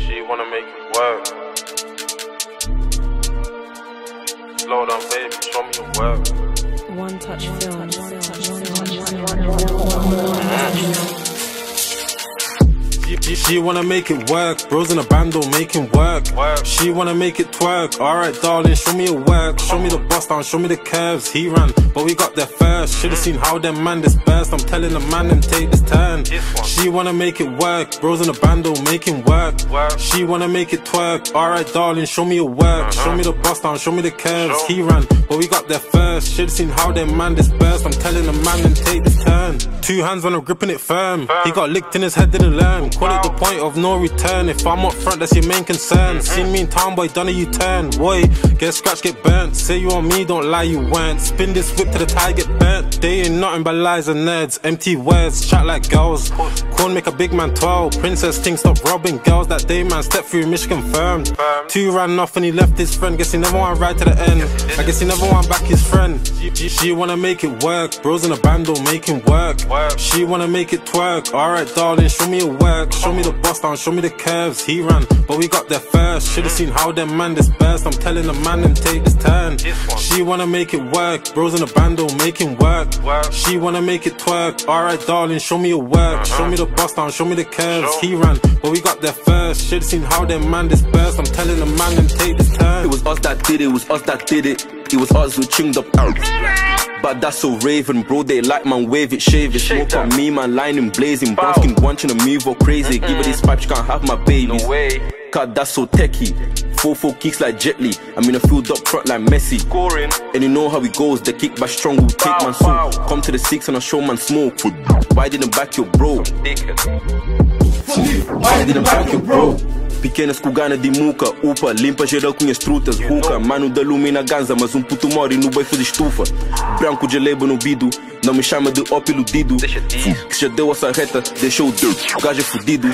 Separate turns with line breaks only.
She wanna make it work. Slow down, baby, show me your work.
One touch film.
She, she, she wanna make it work, bros in a bando making work.
Work.
She wanna make it twerk. Alright, darling, show me your work. Show me the bust down, show me the curves. He ran, but we got there first. Should've seen how them man dispersed. I'm telling the man them take this turn.
This.
She wanna make it work, bros in a bando making work.
Work.
She wanna make it twerk. Alright, darling, show me your work. Show me the bust down, show me the curves.
Uh-huh. Show.
He ran, but we got there first. Should've seen how them man dispersed. I'm telling the man them take this turn. Two hands on him, gripping it firm.
Firm.
He got licked in his head, didn't learn. Call it the. Point of no return. If I'm up front, that's your main concern. See me in town, boy, done a U turn. Boy, get scratched, get burnt. Say you on me, don't lie, you weren't. Spin this whip to the tie, get burnt. They ain't nothing but lies and nerds. Empty words, chat like girls. Corn make a big man 12. Princess thing, stop robbing girls. That day, man, step through Michigan firmed.
Firm.
Two ran off and he left his friend. Guess he never want ride to the end. I guess he never want back his friend. She, wanna make it work. Bros in a bando make work.
Work.
She wanna make it twerk. Alright, darling, show me your work. Show me the bust down, show me the curves. He ran, but we got there first. Should've seen how them man dispersed. I'm telling the man them take this turn.
This.
She wanna make it work. Bros in a bando making work.
Work.
She wanna make it twerk. Alright, darling, show me your work. Show me the bust down, show me the curves.
Uh-huh. Show.
He ran, but we got there first. Should've seen how them man dispersed. I'm telling the man them take this turn.
It was us that did it, it was us that did it. It was us who chinged up out. But that's so raven, bro. They like man, wave it, shave it. Smoke on me, man, lining blazing. Brown skin wanting to move all crazy. Give her this pipe, she can't have my babies.
No way.
Cause that's so techie. Four four kicks like Jet Li. I'm in a field up front like Messi.
Scoring.
And you know how it goes. The kick back strong will take man soul. Come to the six and I show man smoke. Why didn't back your bro? Why didn't back your bro? Pequena escugana de muca, upa, limpa geral com as trutas, ruca, mano da lumina ganza, mas um puto mori no baifo de estufa. Branco de lebo no bido, não me chama de op iludido. Que já deu a sarreta, deixou o dirt, o gajo é fudido.